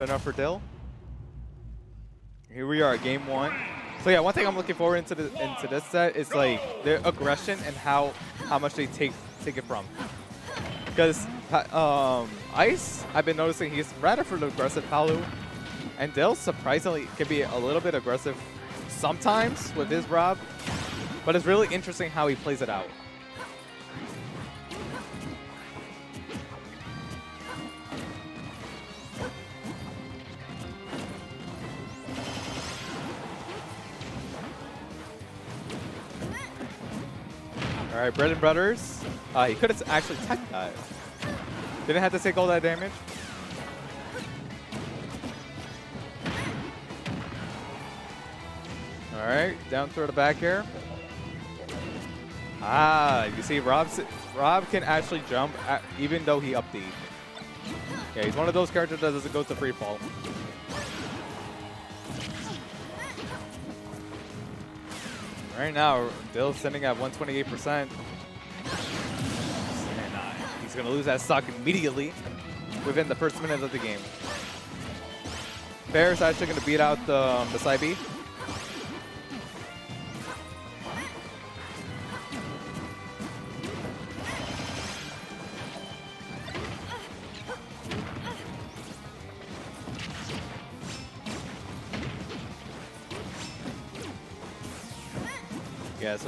enough for Dill. Here we are game one. So yeah, one thing I'm looking forward into the, into this set is like their aggression and how how much they take take it from. Because um, Ice, I've been noticing he's rather for the aggressive Palu, and Dill surprisingly can be a little bit aggressive sometimes with his Rob, but it's really interesting how he plays it out. All right, Bread and Brothers. Uh, he could have actually tech that. Didn't have to take all that damage. All right, down through the back here. Ah, you see, Rob's, Rob can actually jump at, even though he up D. Yeah, he's one of those characters that doesn't go to free fall. Right now, Dill's sitting at 128%. And uh, he's going to lose that stock immediately within the first minute of the game. Is actually going to beat out the, um, the side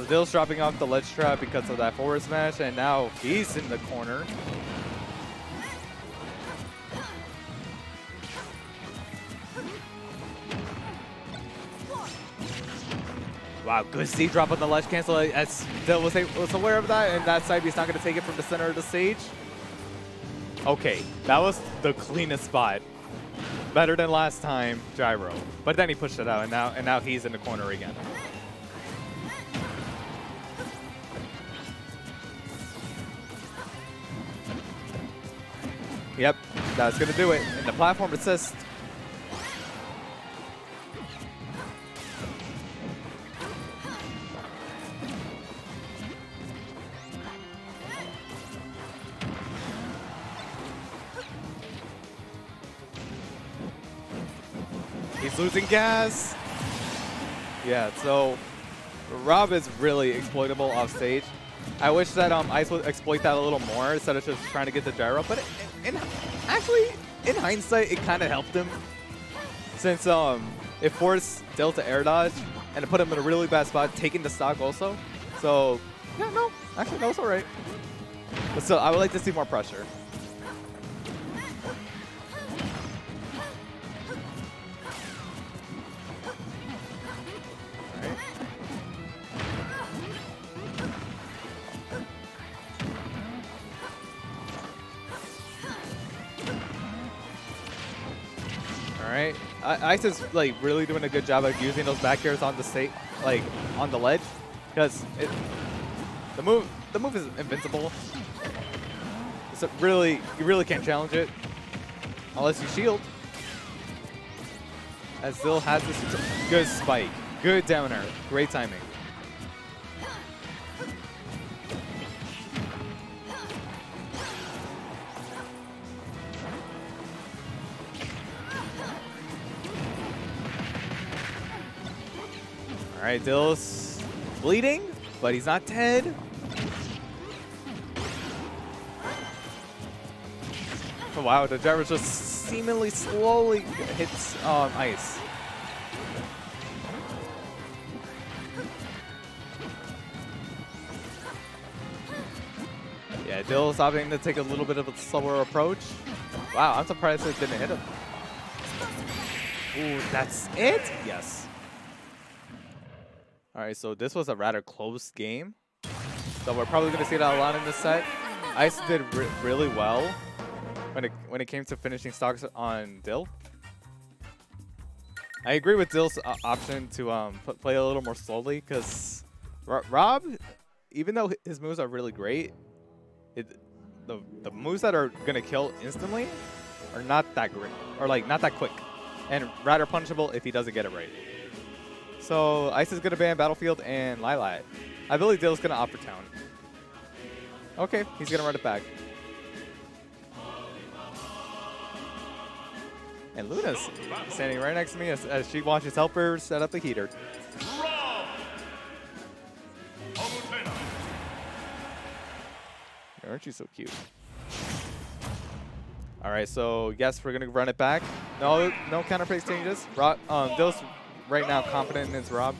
B. Dill's dropping off the ledge trap because of that forward smash, and now he's in the corner. Wow, good Z drop on the ledge cancel. As Dill was, was aware of that, and that side B's not going to take it from the center of the stage. Okay, that was the cleanest spot. Better than last time, Gyro. But then he pushed it out, and now and now he's in the corner again. Yep, that's going to do it. And the platform assist. He's losing gas. Yeah, so Rob is really exploitable off stage. I wish that um, Ice would exploit that a little more instead of just trying to get the gyro. But in, in, actually, in hindsight, it kind of helped him since um, it forced Delta air dodge and it put him in a really bad spot, taking the stock also. So, yeah, no, actually, that was all right. But still, I would like to see more pressure. Ice is like really doing a good job of using those back airs on the state, like on the ledge, because the move the move is invincible. So really, you really can't challenge it unless you shield. As Dill has this good spike, good downer, great timing. All right, Dill's bleeding, but he's not dead. Oh, wow, the driver just seemingly slowly hits um, ice. Yeah, Dill's opting to take a little bit of a slower approach. Wow, I'm surprised it didn't hit him. Ooh, that's it? Yes. Right, so this was a rather close game. So we're probably going to see that a lot in this set. Ice did re really well when it when it came to finishing stocks on Dill. I agree with Dill's uh, option to um, play a little more slowly because Rob, even though his moves are really great, it, the the moves that are gonna kill instantly are not that great or like not that quick, and rather punishable if he doesn't get it right. So Ice is going to ban Battlefield and Lylat. I believe Dill's going to for Town. Okay, he's going to run it back. And Luna's standing right next to me as, as she watches helpers set up the heater. Aren't you so cute? All right, so yes, we're gonna run it back. No, no counter changes. Rob, um, Dill's right now confident in his Rob.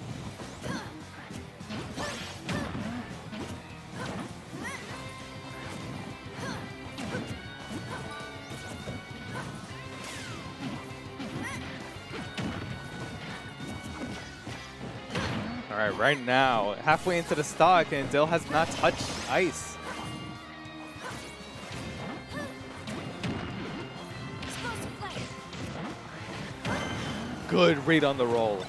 All right, right now, halfway into the stock, and Dill has not touched ice. Good read on the roll.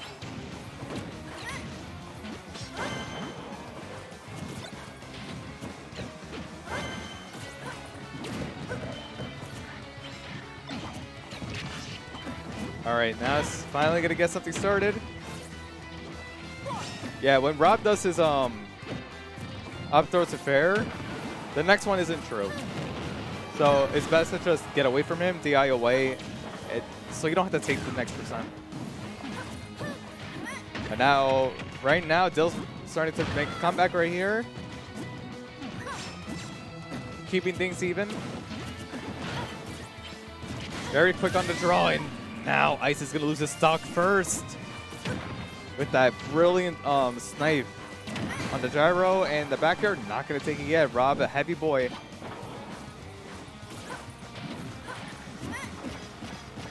All right, now it's finally gonna get something started. Yeah, when Rob does his um up throw to fair, the next one isn't true. So it's best to just get away from him, DI away, it, so you don't have to take the next percent. Now, right now, Dill's starting to make a comeback right here. Keeping things even. Very quick on the draw, and now Ice is going to lose his stock first. With that brilliant um, snipe on the gyro, and the back air, not going to take it yet. Rob, a heavy boy.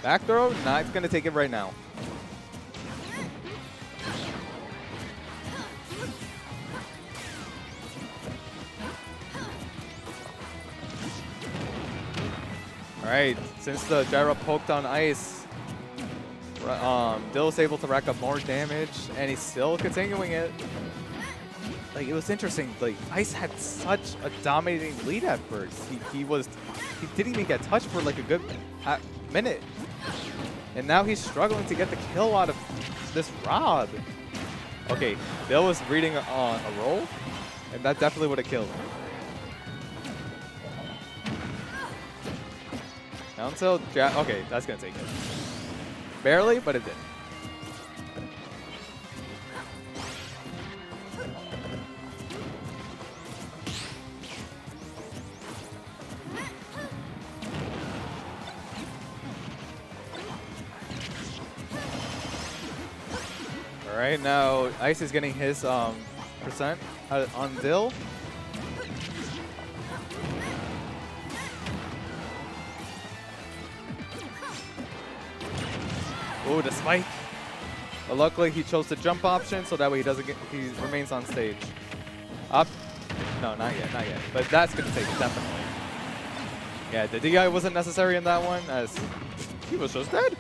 Back throw, not going to take it right now. All right, since the gyro poked on ice, um, Dill's able to rack up more damage, and he's still continuing it. Like it was interesting. Like Ice had such a dominating lead at first. He, he was he didn't even get touched for like a good minute, and now he's struggling to get the kill out of this Rob. Okay, Dill was reading on a roll, and that definitely would have killed him. Down tilt, okay, that's gonna take it. Barely, but it did. All right, now Ice is getting his um, percent uh, on Dill. Oh, the spike. But luckily, he chose the jump option, so that way he doesn't get. He remains on stage. Up. No, not yet, not yet. But that's gonna take it, definitely. Yeah, the DI wasn't necessary in that one, as he was just dead.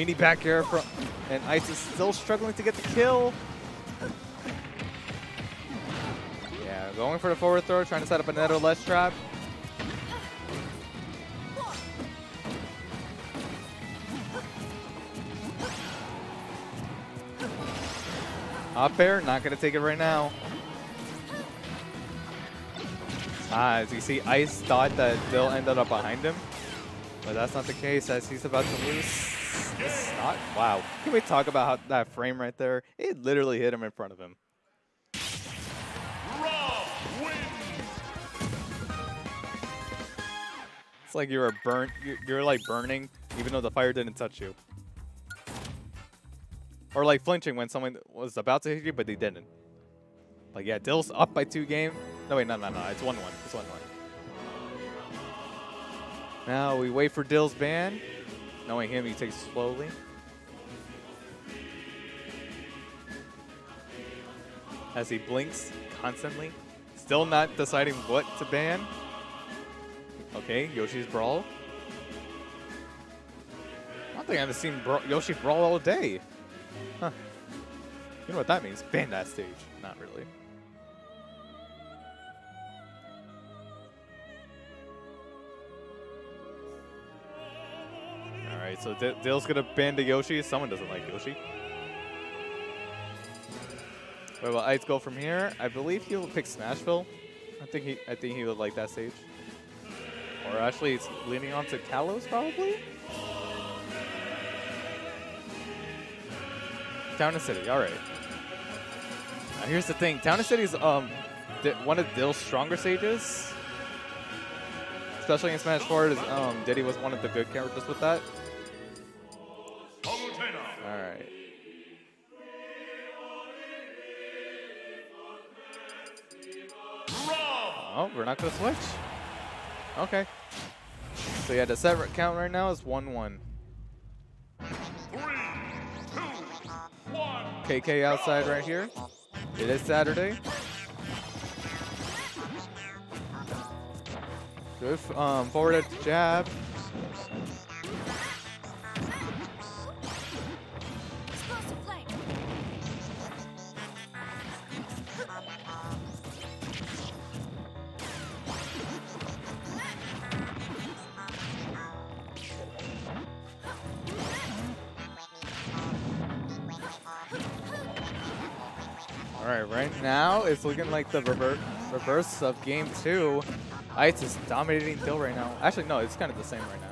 Meanie back air from, and Ice is still struggling to get the kill. Yeah, going for the forward throw, trying to set up another Ledge trap. Up air, not going to take it right now. Ah, as you see, Ice thought that Dill ended up behind him, but that's not the case as he's about to lose not. Wow. Can we talk about how that frame right there? It literally hit him in front of him. It's like you were burnt. You're, you're like burning, even though the fire didn't touch you. Or like flinching when someone was about to hit you, but they didn't. Like, yeah, Dill's up by two game. No, wait, no, no, no. It's 1-1. It's 1-1. Now we wait for Dill's ban. Knowing him, he takes slowly. As he blinks constantly. Still not deciding what to ban. Okay, Yoshi's Brawl. I don't think I haven't seen Bra Yoshi Brawl all day. Huh. You know what that means? Ban that stage. Not really. So D Dill's gonna ban the Yoshi. Someone doesn't like Yoshi. Where will Ice go from here? I believe he'll pick Smashville. I think he I think he would like that stage. Or actually it's leaning onto Kalos probably? Town and City, alright. Now here's the thing, Town and City is um one of Dill's stronger stages. Especially in Smash 4, um, Diddy was one of the good characters with that. Oh, we're not going to switch. Okay. So yeah, the set count right now is 1-1. KK outside right here. It is Saturday. Good um, jab. All right, right now it's looking like the rever reverse of game two. Ice is dominating Dill right now. Actually, no, it's kind of the same right now.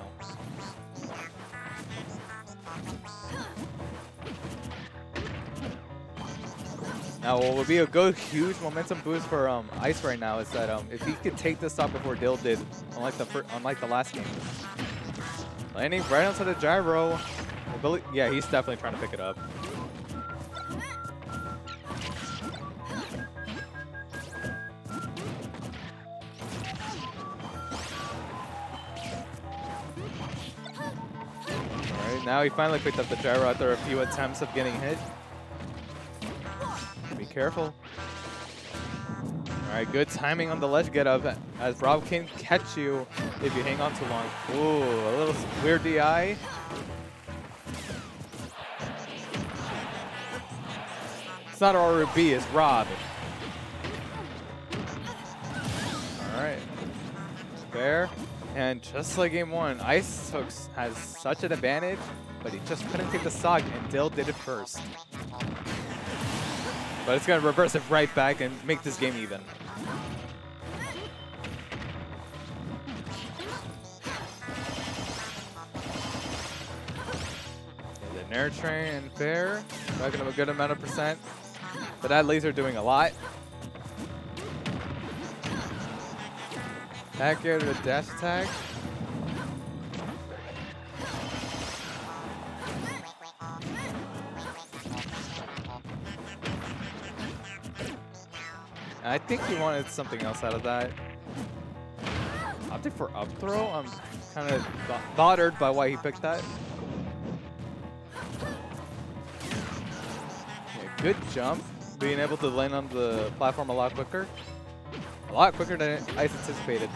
Now, what would be a good, huge momentum boost for um, Ice right now is that um, if he could take this stop before Dill did, unlike the unlike the last game, landing right onto the gyro. Yeah, he's definitely trying to pick it up. Now he finally picked up the gyro after a few attempts of getting hit. Be careful. Alright, good timing on the ledge get up as Rob can catch you if you hang on too long. Ooh, a little weird DI. It's not RB, it's Rob. Alright. Fair. And just like game one, Ice Hooks has such an advantage, but he just couldn't take the stock, and Dill did it first. But it's going to reverse it right back and make this game even. Nair Train and Fair, racking up a good amount of percent. But that laser doing a lot. Back air to the dash attack. I think he wanted something else out of that. Opting for up throw? I'm kind of bothered by why he picked that. Yeah, good jump. Being able to land on the platform a lot quicker. A lot quicker than I anticipated.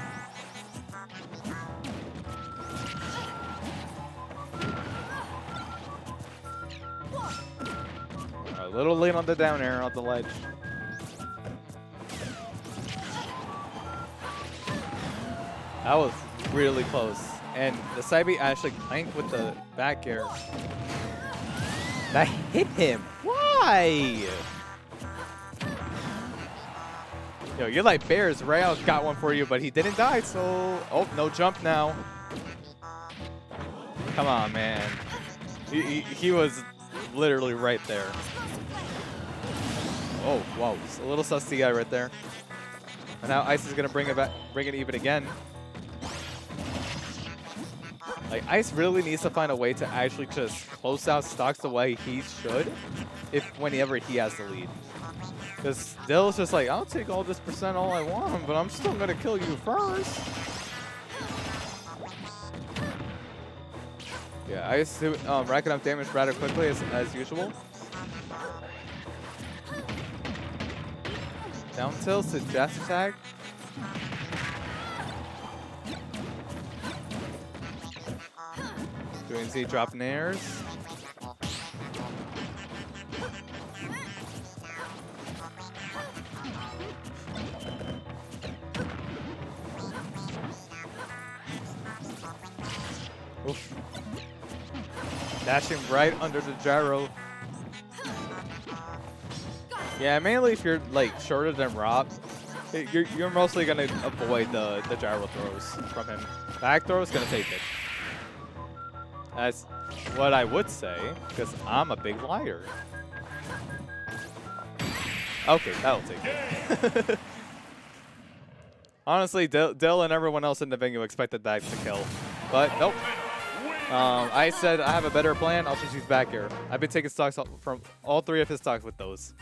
Little late on the down air on the ledge. That was really close. And the side B actually clanked with the back air. That hit him. Why? Yo, you're like Bears. Rayo got one for you, but he didn't die, so... Oh, no jump now. Come on, man. He, he, he was literally right there. Oh, wow. Just a little sus guy right there. And now Ice is going to bring it back, bring it even again. Like, Ice really needs to find a way to actually just close out stocks the way he should if whenever he has the lead. Because Dill's just like, I'll take all this percent all I want, but I'm still going to kill you first. Yeah, I used to um, racking up damage rather quickly as, as usual. Down tilt dash attack. Doing Z drop nairs. Oof. Dashing right under the gyro. Yeah, mainly if you're like shorter than Rob, you're, you're mostly gonna avoid the, the gyro throws from him. Back throw is gonna take it. That's what I would say, because I'm a big liar. Okay, that'll take it. Honestly, Dill, Dill, and everyone else in the venue expected that to kill. But nope. Um, I said I have a better plan. I'll just use back air. I've been taking stocks from all three of his stocks with those.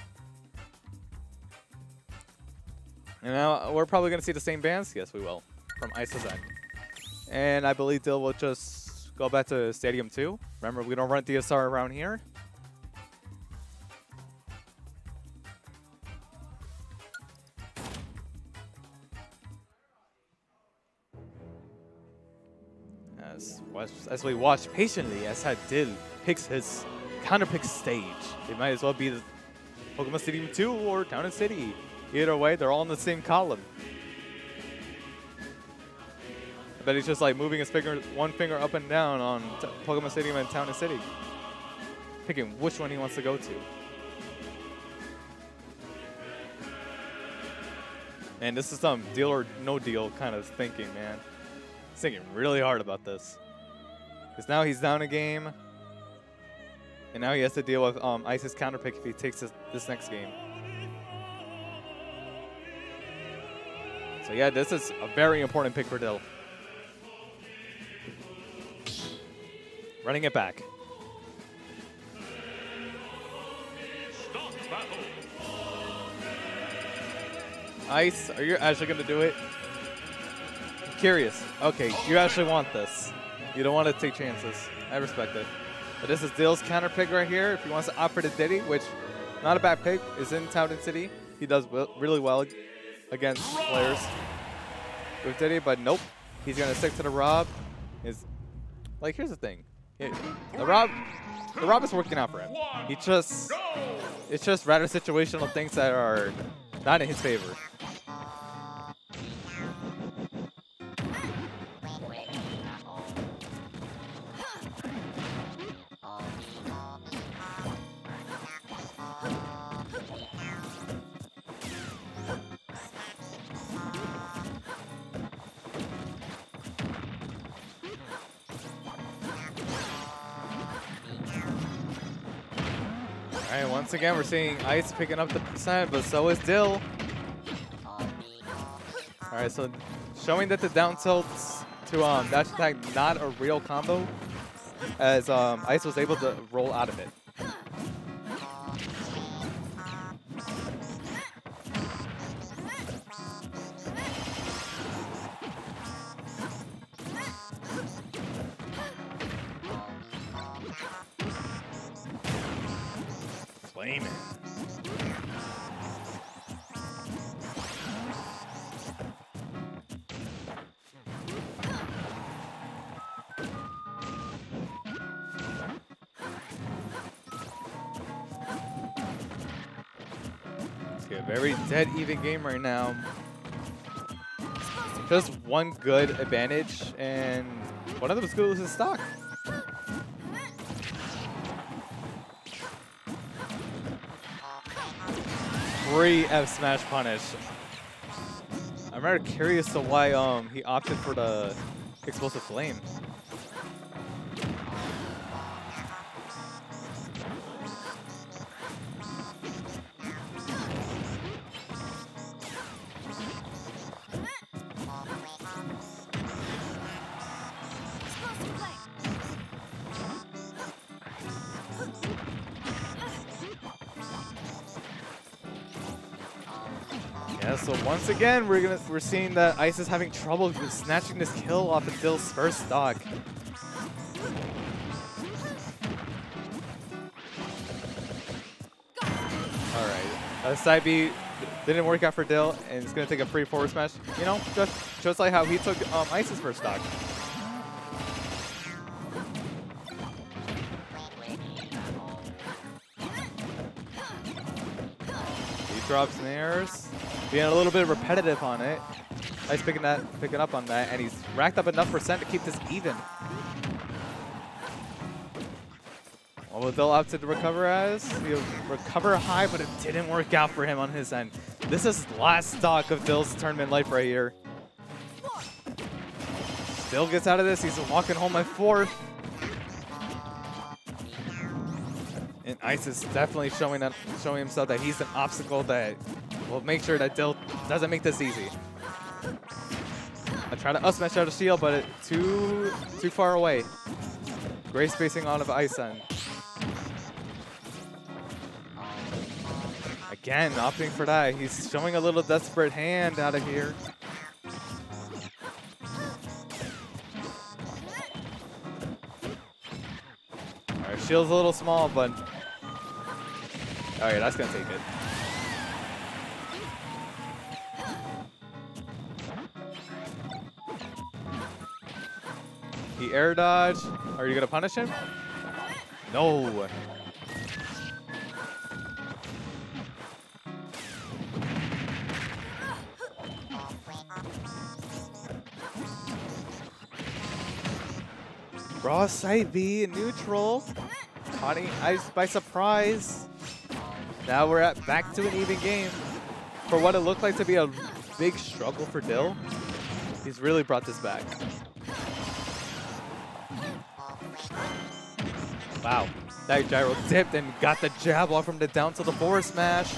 And now we're probably going to see the same bands. Yes, we will. From Ice Design. And I believe Dill will just go back to Stadium 2. Remember, we don't run DSR around here. As, as we watch patiently as Dill picks his counter pick stage. It might as well be the Pokemon Stadium 2 or Town and City. Either way, they're all in the same column. I bet he's just like moving his finger, one finger up and down on Pokemon Stadium and Town and City. Picking which one he wants to go to. Man, this is some deal or no deal kind of thinking, man. He's thinking really hard about this. Because now he's down a game. And now he has to deal with um, Ice's counter pick if he takes this, this next game. So yeah, this is a very important pick for Dill. Running it back. Ice, are you actually going to do it? I'm curious. Okay, you actually want this. You don't want to take chances. I respect it. But this is Dill's counter pick right here. If he wants to opt for the Diddy, which not a bad pick, is in Town and City. He does really well against players with Diddy, but nope. He's going to stick to the Rob. Is Like, here's the thing. It, the Rob the Rob is working out for him. He just, it's just rather situational things that are not in his favor. Once again, we're seeing Ice picking up the percent, but so is Dill. Alright, so showing that the down tilts to um, dash attack not a real combo, as um, Ice was able to roll out of it. Very dead even game right now. Just one good advantage, and one of them is good his stock. Free F smash punish. I'm rather curious to why um he opted for the explosive flame. Once again, we're gonna we're seeing that Ice is having trouble snatching this kill off of Dill's first stock. Alright. Uh, side B didn't work out for Dill, and it's gonna take a free forward smash. You know, just just like how he took um, Ice's first stock. He drops snares being a little bit repetitive on it. Nice picking that, picking up on that, and he's racked up enough percent to keep this even. Oh, they'll to recover as. He'll recover high, but it didn't work out for him on his end. This is last stock of Dill's tournament life right here. Dill gets out of this. He's walking home at fourth. And Ice is definitely showing up, showing himself that he's an obstacle that will make sure that Dill doesn't make this easy. I try to up smash out of shield, but it too too far away. Great spacing on of Ison. Again, opting for that. He's showing a little desperate hand out of here. Alright, shield's a little small, but... Alright, that's gonna take it. He air dodge. Are you gonna punish him? No. Raw side B neutral. Connie Ice by surprise. Now we're at back to an even game. For what it looked like to be a big struggle for Dill, he's really brought this back. Wow. That gyro dipped and got the jab off from the down to the forward smash.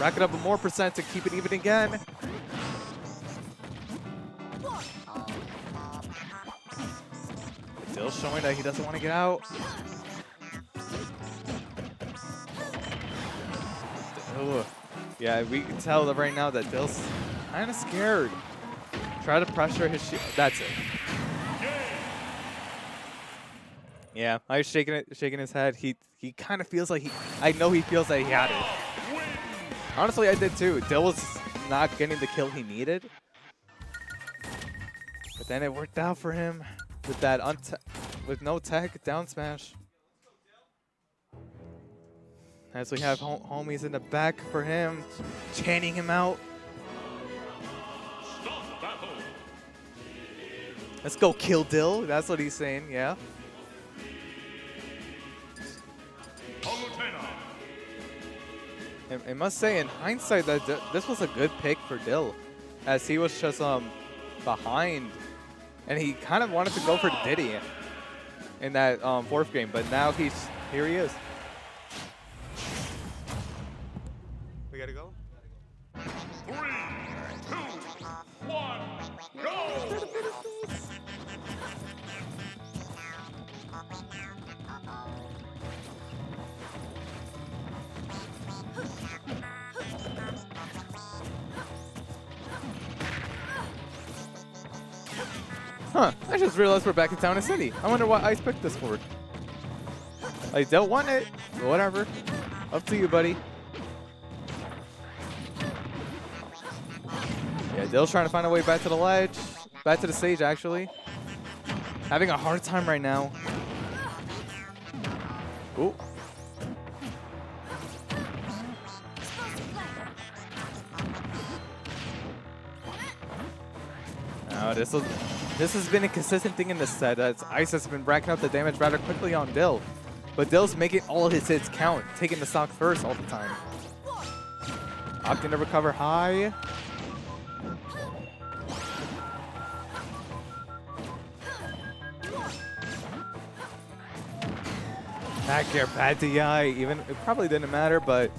Racking up a more percent to keep it even again. Still showing that he doesn't want to get out. Ugh. Yeah, we can tell right now that Dill's kind of scared. Try to pressure his shield. That's it. Yeah, I was shaking it, shaking his head. He he kind of feels like he. I know he feels that he had it. Honestly, I did too. Dill was not getting the kill he needed, but then it worked out for him with that with no tech down smash. As we have hom homies in the back for him, chanting him out. Let's go kill Dill. That's what he's saying, yeah. I, must say, in hindsight, that this was a good pick for Dill, as he was just um behind, and he kind of wanted to go for Diddy in that um, fourth game, but now he's here. He is. We're back in Town and City. I wonder why Ice picked this for. I don't want it. Whatever. Up to you, buddy. Yeah, Dill's trying to find a way back to the ledge. Back to the stage, actually. Having a hard time right now. Ooh. Oh, this was this has been a consistent thing in this set. As Ice has been racking up the damage rather quickly on Dill. But Dill's making all his hits count, taking the stock first all the time. Opting to recover high. Back air, bad DI. Even it probably didn't matter, but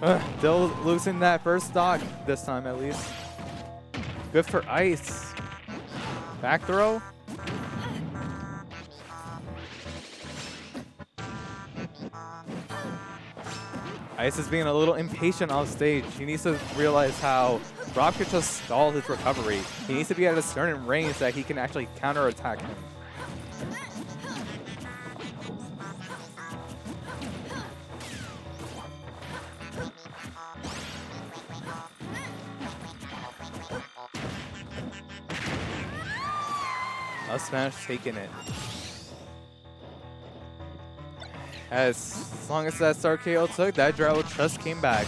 uh, Dill losing that first stock this time at least. Good for Ice. Back throw. Ice is being a little impatient off stage. He needs to realize how Rob could just stall his recovery. He needs to be at a certain range that he can actually counterattack him. Smash taking it. As, long as that star KO took, that Drow just came back.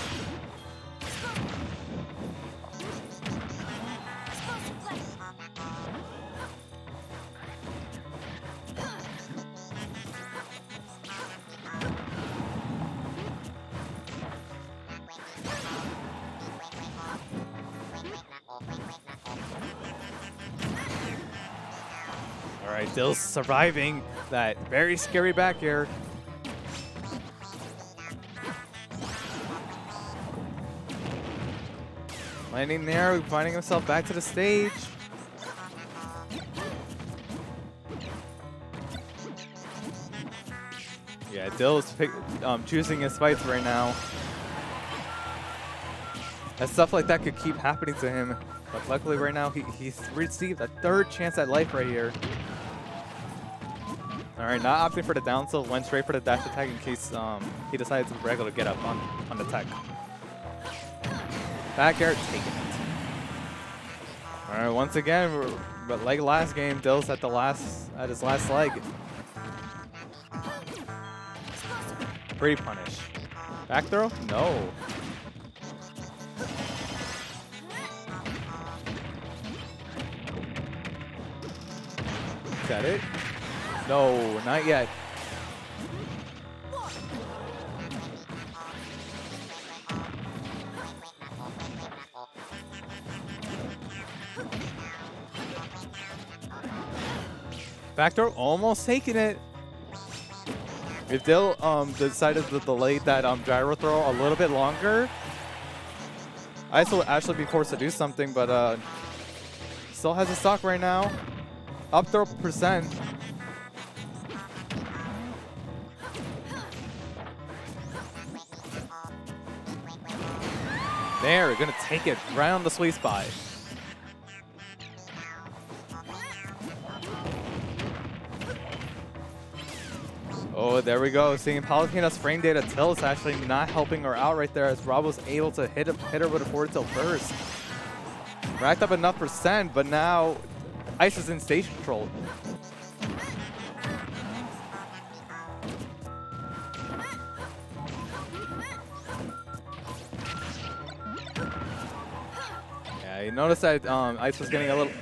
All right, Dill's surviving that very scary back air. Landing there, finding himself back to the stage. Yeah, Dill's pick, um, choosing his fights right now. And stuff like that could keep happening to him. But luckily right now, he, he's received a third chance at life right here. All right, not opting for the down tilt, went straight for the dash attack in case um, he decides to regular get up on, on the tech. Back air, taking it. All right, once again, but like last game, Dill's at the last at his last leg. Pretty punish. Back throw? No. Is that it? No, not yet. Backdoor almost taking it. If Dill um, decided to delay that um, gyro throw a little bit longer, Ice will actually be forced to do something, but uh, still has a stock right now. Up throw percent. There, gonna take it right on the sweet spot. Oh, there we go. Seeing Palutena's frame data tilts actually not helping her out right there as Rob was able to hit, hit her with a forward tilt first. Racked up enough percent, but now Ice is in stage control. Yeah, you notice that um, Ice was getting a little